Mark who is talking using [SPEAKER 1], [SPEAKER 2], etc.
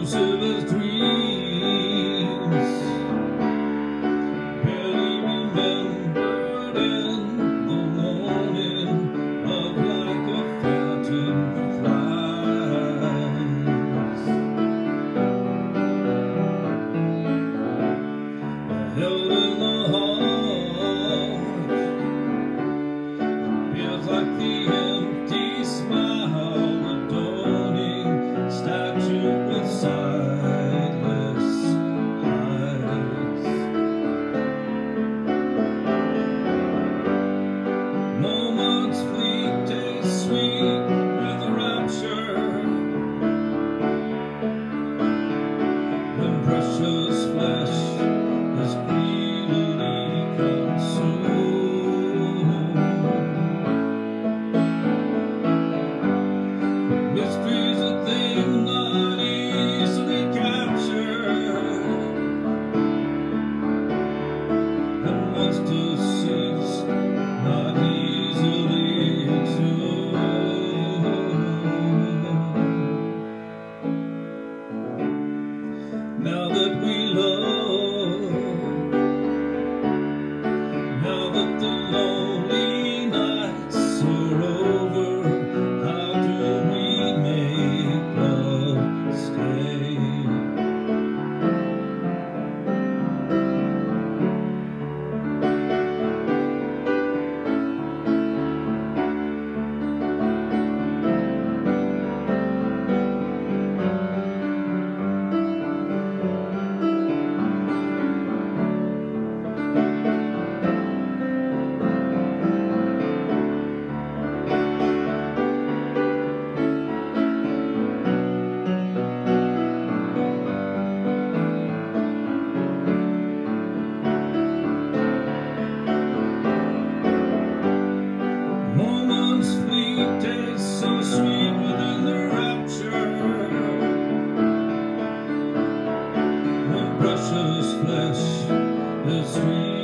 [SPEAKER 1] Lucifer's the Lord.